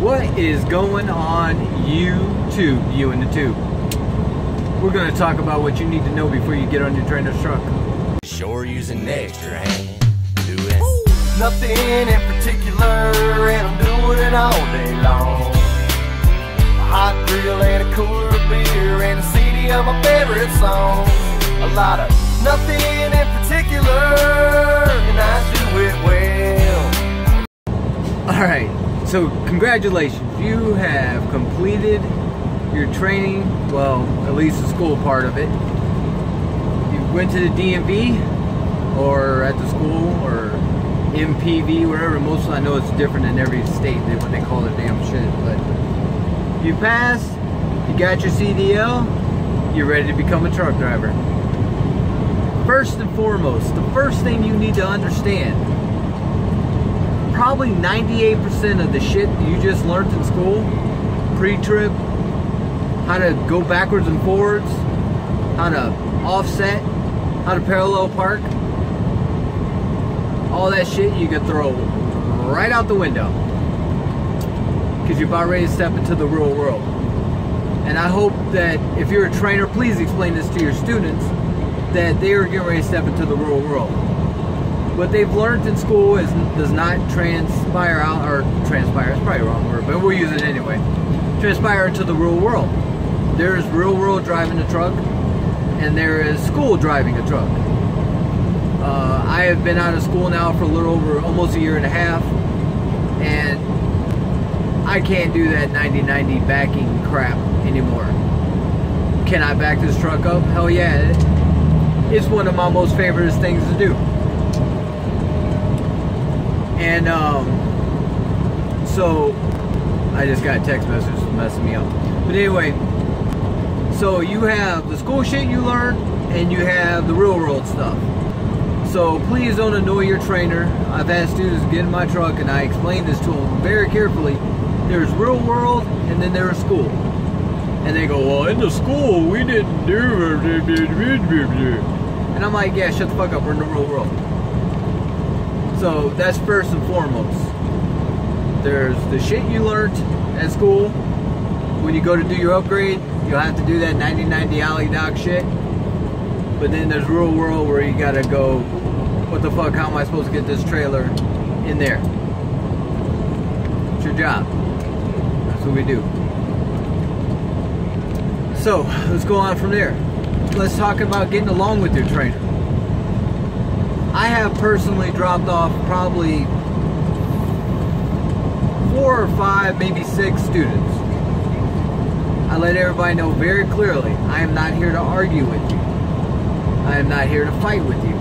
What is going on YouTube, you and the tube? We're going to talk about what you need to know before you get on your trainer's truck. Sure using extra hand. Doing Nothing in particular, and I'm doing it all day long. A hot grill and a cooler of beer, and a CD of my favorite songs. A lot of nothing in particular, and I do it well. All right, so congratulations. You have completed your training, well, at least the school part of it. You went to the DMV or at the school or MPV, wherever. Most I know it's different in every state they, what they call their damn shit. But you passed, you got your CDL, you're ready to become a truck driver. First and foremost, the first thing you need to understand probably 98% of the shit you just learned in school, pre-trip, how to go backwards and forwards, how to offset, how to parallel park, all that shit you could throw right out the window. Because you're about ready to step into the real world. And I hope that if you're a trainer, please explain this to your students that they are getting ready to step into the real world what they've learned in school is does not transpire out or transpire it's probably wrong word but we'll use it anyway. Transpire into the real world. There's real world driving a truck and there is school driving a truck. Uh, i have been out of school now for a little over almost a year and a half and i can't do that 90-90 backing crap anymore. Can i back this truck up? Hell yeah it's one of my most favorite things to do and um, so I just got text message messing me up. But anyway, so you have the school shit you learn, and you have the real world stuff. So please don't annoy your trainer. I've had students get in my truck, and I explain this to them very carefully. There's real world, and then there's school. And they go, well, in the school, we didn't do. And I'm like, yeah, shut the fuck up. We're in the real world. So that's first and foremost. There's the shit you learned at school. When you go to do your upgrade, you'll have to do that 90-90 alley dock shit. But then there's real world where you gotta go, what the fuck, how am I supposed to get this trailer in there? It's your job. That's what we do. So, let's go on from there. Let's talk about getting along with your trainer. I have personally dropped off probably four or five, maybe six students. I let everybody know very clearly I am not here to argue with you. I am not here to fight with you.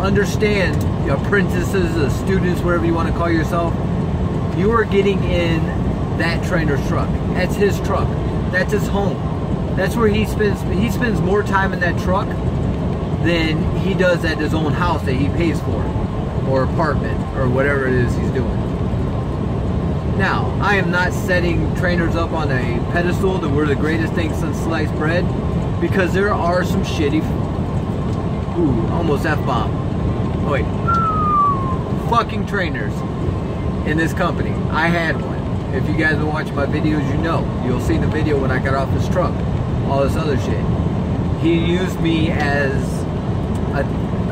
Understand, apprentices, uh, students, whatever you want to call yourself, you are getting in that trainer's truck. That's his truck. That's his home. That's where he spends. He spends more time in that truck than he does at his own house that he pays for, or apartment, or whatever it is he's doing. Now, I am not setting trainers up on a pedestal that we're the greatest thing since sliced bread, because there are some shitty, ooh, almost f-bomb. Oh, wait, fucking trainers in this company. I had one. If you guys been watching my videos, you know. You'll see the video when I got off this truck. All this other shit. He used me as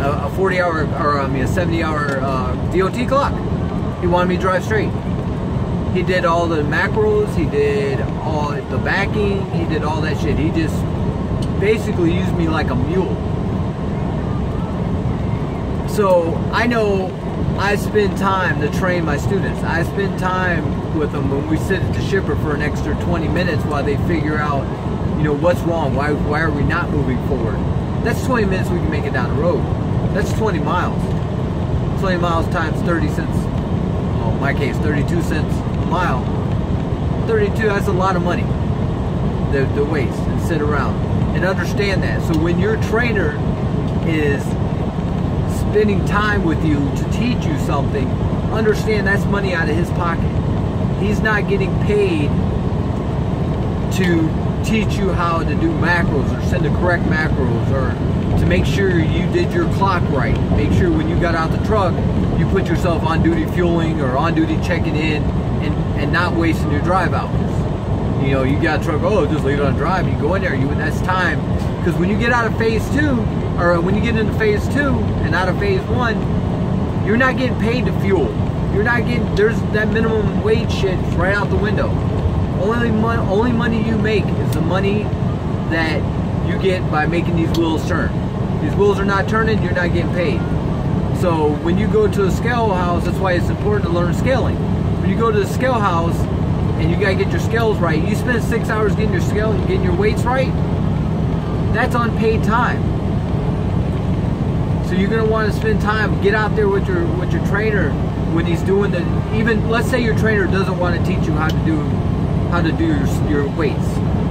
a, a 40 hour, or I mean a 70 hour uh, DOT clock. He wanted me to drive straight. He did all the macros, he did all the backing, he did all that shit. He just basically used me like a mule. So I know I spend time to train my students. I spend time with them when we sit at the shipper for an extra 20 minutes while they figure out, you know, what's wrong. Why, why are we not moving forward? That's 20 minutes we can make it down the road. That's 20 miles. 20 miles times 30 cents. Well, in my case, 32 cents a mile. 32, that's a lot of money to, to waste and sit around. And understand that. So when your trainer is spending time with you to teach you something, understand that's money out of his pocket. He's not getting paid to teach you how to do macros or send the correct macros or to make sure you did your clock right. Make sure when you got out the truck, you put yourself on duty fueling or on duty checking in and and not wasting your drive hours. You know, you got a truck, oh, just leave it on drive. You go in there, you that's time. Because when you get out of phase two, or when you get into phase two and out of phase one, you're not getting paid to fuel. You're not getting there's that minimum wage shit right out the window. Only money, only money you make is the money that you get by making these wheels turn. These wheels are not turning, you're not getting paid. So when you go to a scale house, that's why it's important to learn scaling. When you go to the scale house and you gotta get your scales right, you spend six hours getting your scale, getting your weights right. That's unpaid time. So you're gonna want to spend time, get out there with your with your trainer when he's doing the even let's say your trainer doesn't want to teach you how to do how to do your, your weights.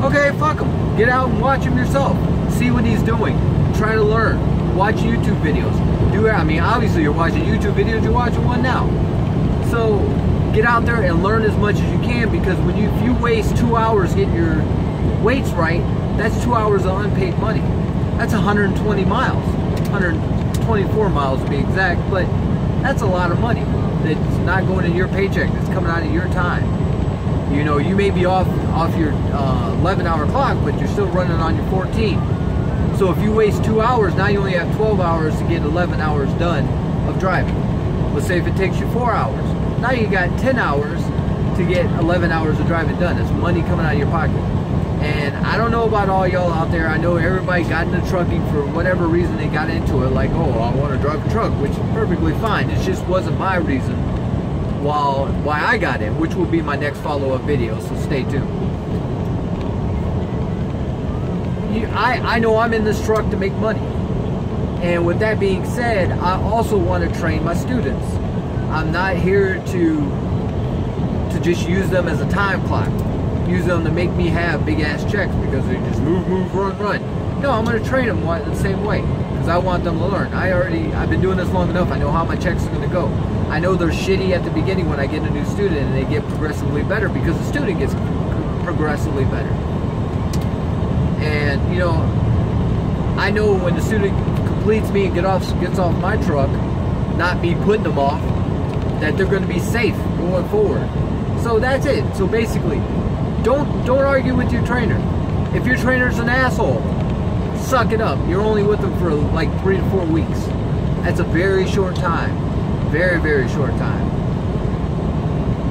Okay, fuck him. Get out and watch him yourself. See what he's doing. Try to learn. Watch YouTube videos. Do I mean obviously you're watching YouTube videos, you're watching one now. So get out there and learn as much as you can because when you if you waste two hours getting your weights right, that's two hours of unpaid money. That's 120 miles, 124 miles to be exact, but that's a lot of money that's not going in your paycheck. That's coming out of your time. You know, you may be off off your uh, 11 hour clock, but you're still running on your 14. So if you waste two hours, now you only have 12 hours to get 11 hours done of driving. Let's say if it takes you four hours, now you got 10 hours to get 11 hours of driving done. That's money coming out of your pocket. And I don't know about all y'all out there. I know everybody got into trucking for whatever reason they got into it. Like, oh, I want to drive a truck, which is perfectly fine. It just wasn't my reason while why I got in, which will be my next follow-up video. So stay tuned. You, I I know I'm in this truck to make money. And with that being said, I also want to train my students. I'm not here to to just use them as a time clock use them to make me have big ass checks because they just move, move, run, run. No, I'm going to train them the same way because I want them to learn. I already, I've been doing this long enough. I know how my checks are going to go. I know they're shitty at the beginning when I get a new student and they get progressively better because the student gets progressively better. And, you know, I know when the student completes me and get off, gets off my truck, not me putting them off, that they're going to be safe going forward. So that's it. So basically, don't don't argue with your trainer. If your trainer's an asshole, suck it up. You're only with them for like three to four weeks. That's a very short time. Very, very short time.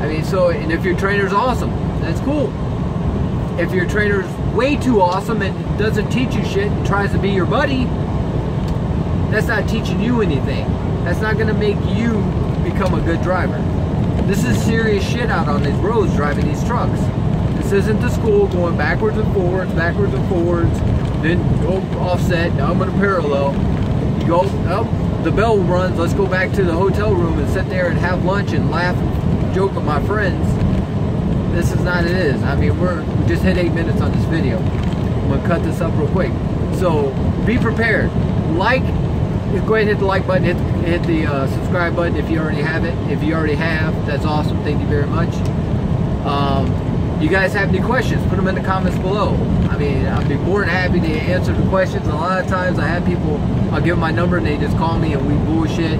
I mean, so, and if your trainer's awesome, that's cool. If your trainer's way too awesome and doesn't teach you shit and tries to be your buddy, that's not teaching you anything. That's not going to make you become a good driver. This is serious shit out on these roads driving these trucks. This isn't the school going backwards and forwards, backwards and forwards, then go offset, now I'm going to parallel. You go, oh, the bell runs, let's go back to the hotel room and sit there and have lunch and laugh and joke with my friends. This is not it is. I mean, we're, we just hit eight minutes on this video. I'm to cut this up real quick. So, be prepared. Like, go ahead and hit the like button, hit, hit the uh, subscribe button if you already have it. If you already have, that's awesome. Thank you very much. Um, you guys have any questions, put them in the comments below. I mean, I'd be more than happy to answer the questions. A lot of times I have people, I'll give them my number and they just call me and we bullshit,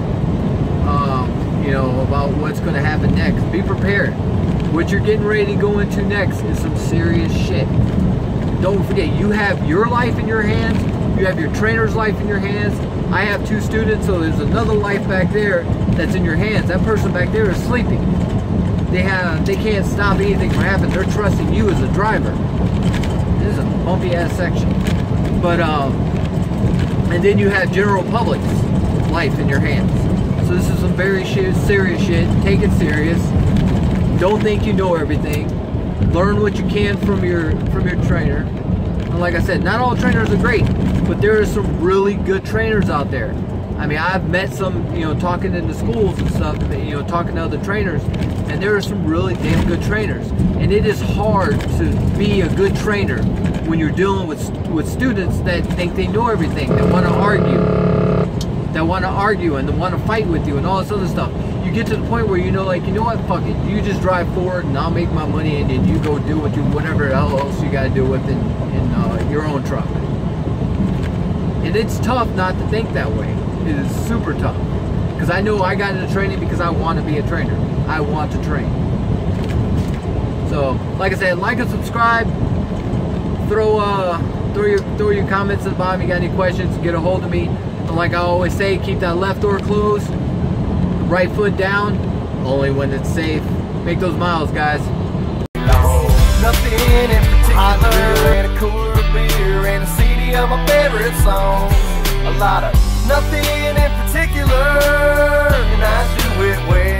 um, you know, about what's going to happen next. Be prepared. What you're getting ready to go into next is some serious shit. Don't forget, you have your life in your hands. You have your trainer's life in your hands. I have two students, so there's another life back there that's in your hands. That person back there is sleeping they have they can't stop anything from happening. They're trusting you as a driver. This is a bumpy ass section. But um and then you have general public's life in your hands. So this is some very shit, serious shit. Take it serious. Don't think you know everything. Learn what you can from your from your trainer. And like I said, not all trainers are great, but there are some really good trainers out there. I mean, I've met some, you know, talking in the schools and stuff, you know, talking to other trainers, and there are some really damn good trainers. And it is hard to be a good trainer when you're dealing with with students that think they know everything, that want to argue, that want to argue and that want to fight with you and all this other stuff. You get to the point where you know, like, you know what, fuck it, you just drive forward and I'll make my money and then you go do what you, whatever else you got to do with in, in uh, your own truck. And it's tough not to think that way. Is super tough. Because I know I got into training because I want to be a trainer. I want to train. So, like I said, like and subscribe. Throw uh throw your throw your comments at the bottom. You got any questions? Get a hold of me. And like I always say, keep that left door closed, right foot down. Only when it's safe. Make those miles, guys. Nothing in particular, and a cooler beer, and a CD of my favorite. A lot of nothing in particular, and I do it well.